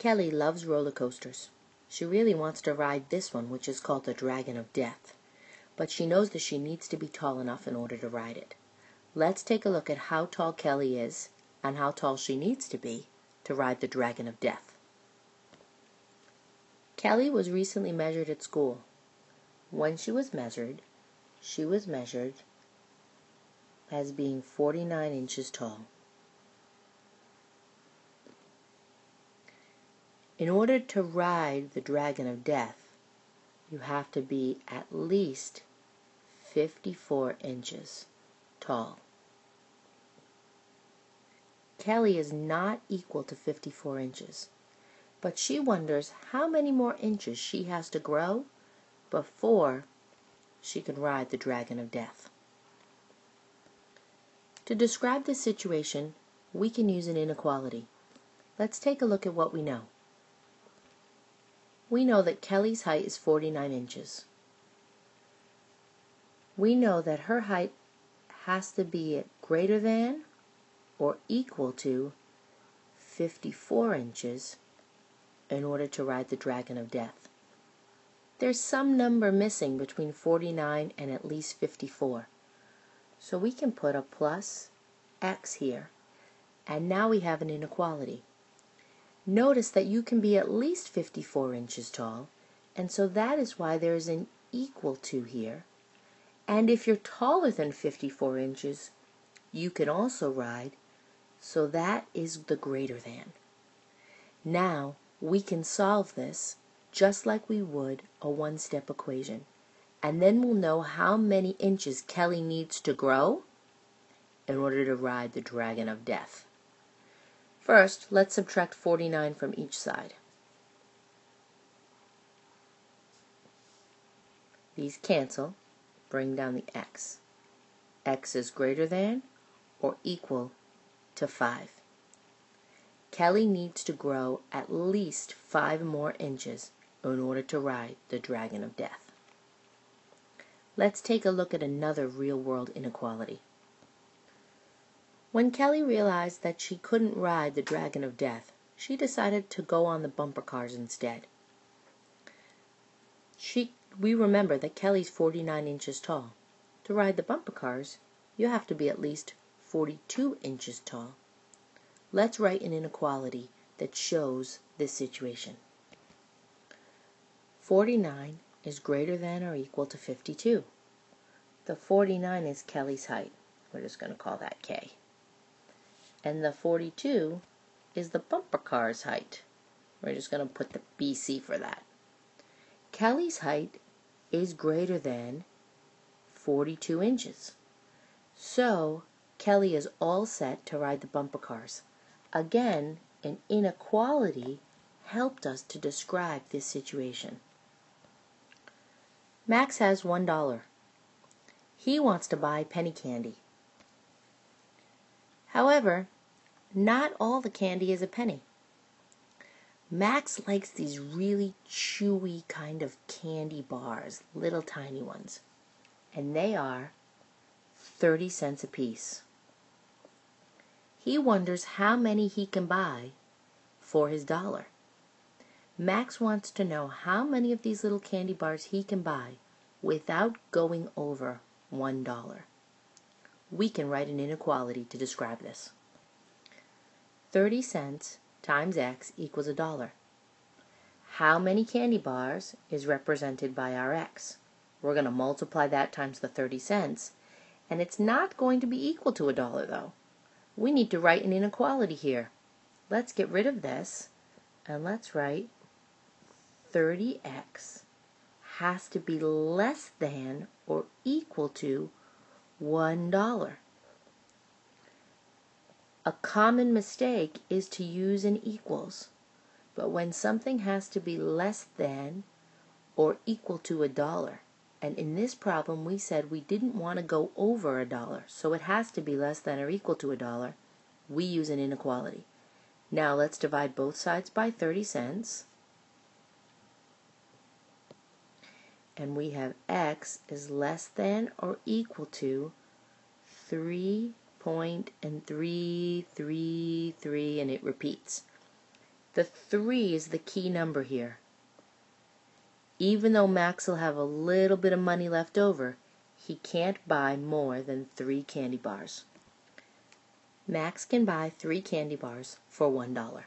Kelly loves roller coasters. She really wants to ride this one, which is called the Dragon of Death. But she knows that she needs to be tall enough in order to ride it. Let's take a look at how tall Kelly is and how tall she needs to be to ride the Dragon of Death. Kelly was recently measured at school. When she was measured, she was measured as being 49 inches tall. In order to ride the Dragon of Death, you have to be at least 54 inches tall. Kelly is not equal to 54 inches, but she wonders how many more inches she has to grow before she can ride the Dragon of Death. To describe this situation, we can use an inequality. Let's take a look at what we know we know that Kelly's height is 49 inches. We know that her height has to be greater than or equal to 54 inches in order to ride the Dragon of Death. There's some number missing between 49 and at least 54. So we can put a plus x here. And now we have an inequality. Notice that you can be at least 54 inches tall, and so that is why there is an equal to here. And if you're taller than 54 inches, you can also ride, so that is the greater than. Now, we can solve this just like we would a one-step equation. And then we'll know how many inches Kelly needs to grow in order to ride the Dragon of Death. First, let's subtract 49 from each side. These cancel, bring down the x. x is greater than or equal to 5. Kelly needs to grow at least 5 more inches in order to ride the Dragon of Death. Let's take a look at another real-world inequality. When Kelly realized that she couldn't ride the Dragon of Death, she decided to go on the bumper cars instead. She, we remember that Kelly's 49 inches tall. To ride the bumper cars, you have to be at least 42 inches tall. Let's write an inequality that shows this situation. 49 is greater than or equal to 52. The 49 is Kelly's height. We're just going to call that K and the 42 is the bumper car's height. We're just going to put the BC for that. Kelly's height is greater than 42 inches. So, Kelly is all set to ride the bumper cars. Again, an inequality helped us to describe this situation. Max has $1. He wants to buy penny candy. However, not all the candy is a penny. Max likes these really chewy kind of candy bars, little tiny ones, and they are 30 cents a piece. He wonders how many he can buy for his dollar. Max wants to know how many of these little candy bars he can buy without going over one dollar we can write an inequality to describe this. 30 cents times x equals a dollar. How many candy bars is represented by our x? We're going to multiply that times the 30 cents, and it's not going to be equal to a dollar though. We need to write an inequality here. Let's get rid of this, and let's write 30x has to be less than or equal to $1. A common mistake is to use an equals, but when something has to be less than or equal to a dollar, and in this problem we said we didn't want to go over a dollar, so it has to be less than or equal to a dollar, we use an inequality. Now let's divide both sides by 30 cents. And we have x is less than or equal to 3 point and 3, 3, 3, and it repeats. The 3 is the key number here. Even though Max will have a little bit of money left over, he can't buy more than 3 candy bars. Max can buy 3 candy bars for $1.